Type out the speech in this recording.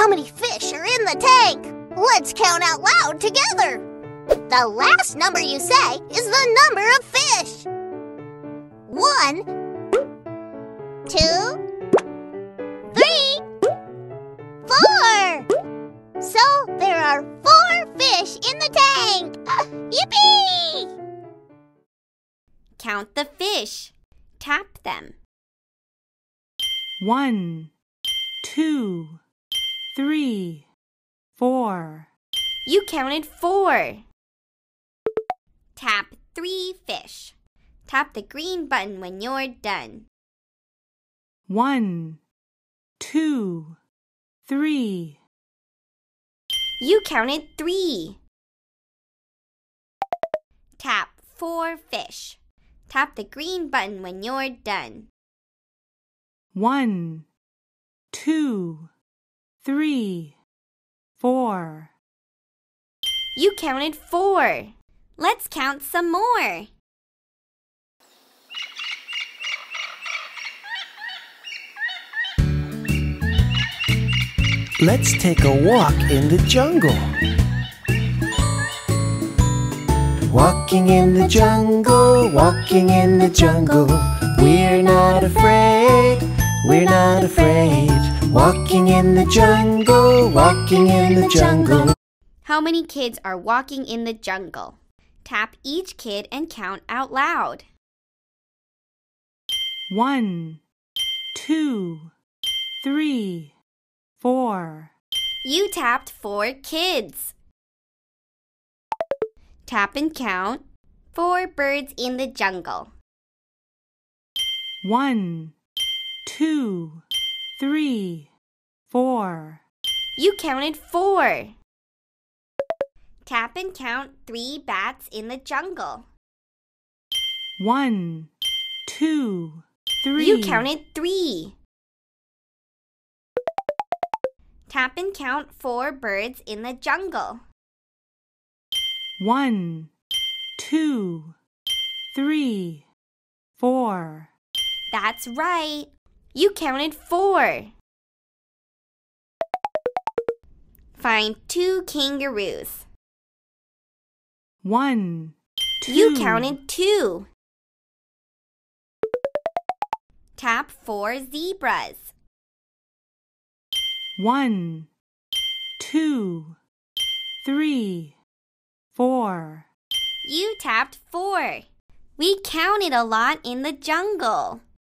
How many fish are in the tank? Let's count out loud together. The last number you say is the number of fish. One, two, three, four. So there are four fish in the tank. Yippee! Count the fish. Tap them. One, two, three, four. You counted four. Tap three fish. Tap the green button when you're done. One, two, three. You counted three. Tap four fish. Tap the green button when you're done. One, two, three, four. You counted four. Let's count some more. Let's take a walk in the jungle. Walking in the jungle, walking in the jungle. We're not afraid, we're not afraid. Walking in the jungle, walking in the jungle. How many kids are walking in the jungle? Tap each kid and count out loud. One, two, three, four. You tapped four kids. Tap and count four birds in the jungle. One, two, three, four. You counted four. Tap and count three bats in the jungle. One, two, three. You counted three. Tap and count four birds in the jungle. One, two, three, four. That's right. You counted four. Find two kangaroos. One, two. You counted two. Tap four zebras. One, two, three, four. You tapped four. We counted a lot in the jungle.